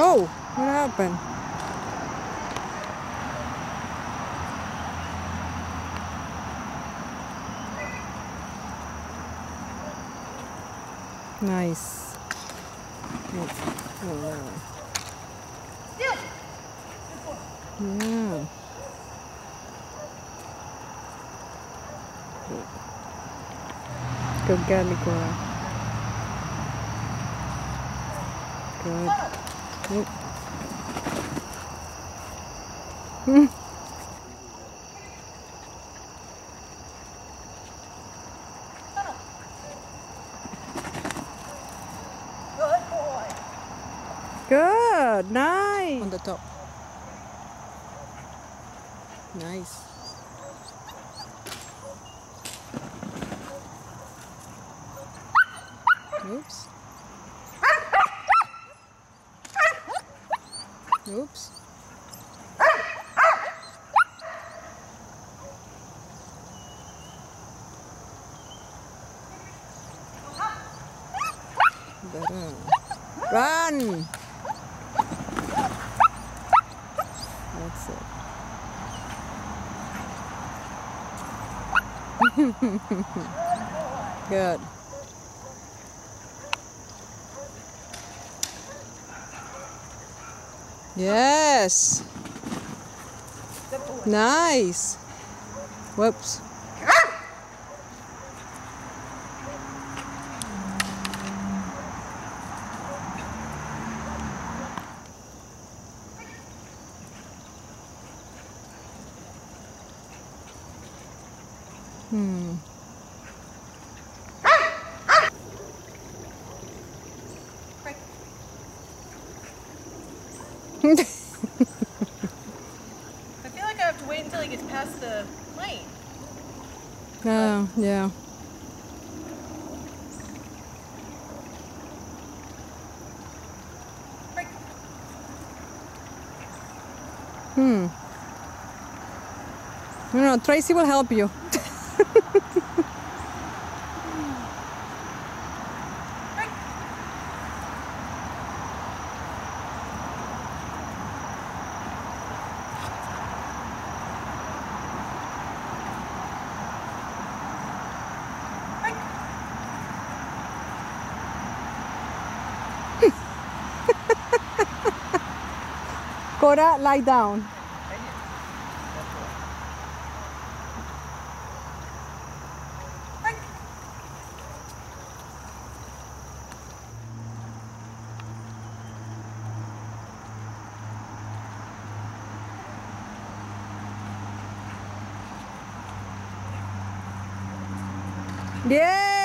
Oh, what happened? Nice. Yeah. Good girl. Good. Good. Good. Nice. On the top. Nice. Oops. Oops. Run! That's it. Good. Yes. Nice. Whoops. Hmm. I feel like I have to wait until he gets past the plane. oh, yeah. Right. Hmm. No, no, Tracy will help you. Cora, lie down. Yay!